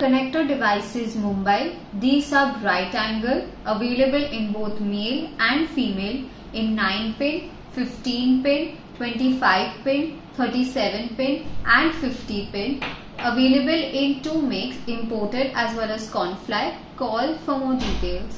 Connector Devices Mumbai. D-sub right angle available in both male and female in 9 pin, 15 pin, 25 pin, 37 pin and 50 pin available in two makes imported as well as Confly. Call for more details.